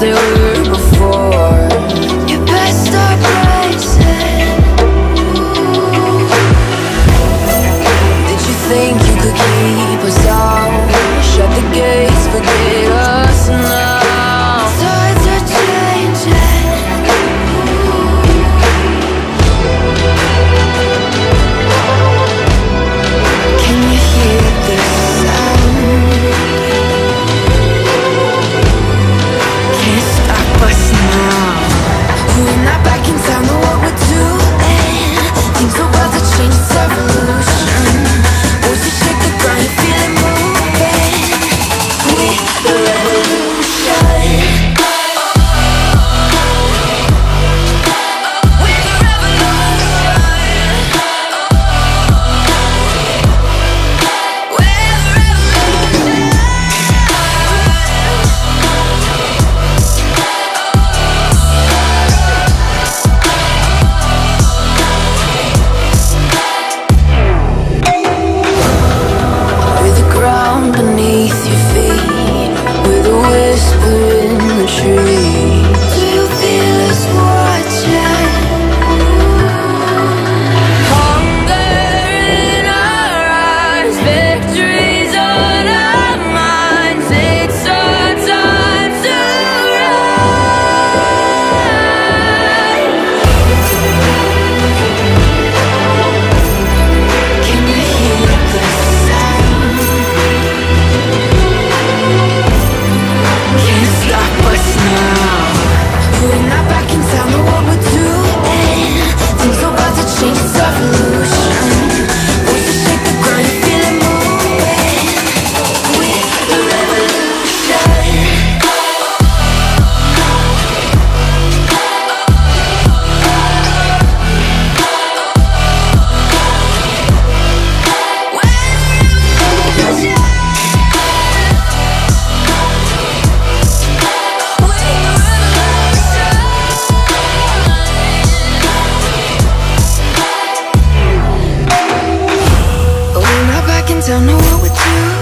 were before. Best Did you think you could keep us out? Shut the gates, forget us. don't know what would do.